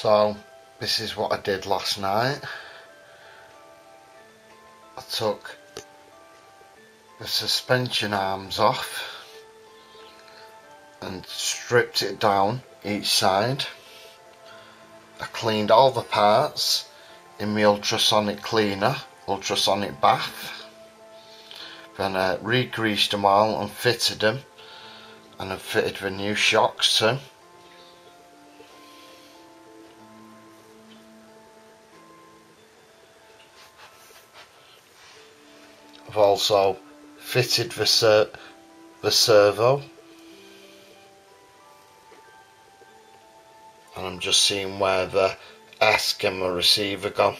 So this is what I did last night. I took the suspension arms off and stripped it down each side. I cleaned all the parts in my ultrasonic cleaner, ultrasonic bath. Then I re-greased them all and fitted them and I fitted the new shocks too. I've also fitted the, ser the servo and I'm just seeing where the ESC and the receiver go.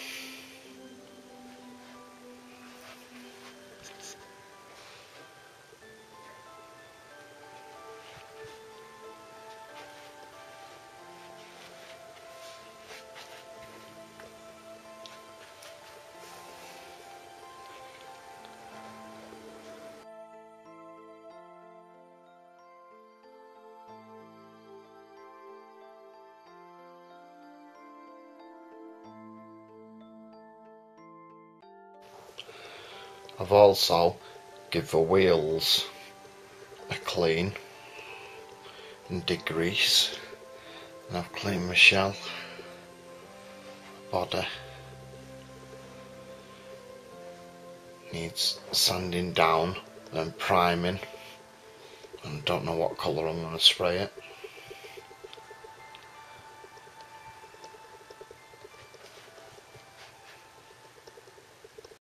I've also give the wheels a clean and degrease and I've cleaned my shell body needs sanding down and priming. And I don't know what colour I'm going to spray it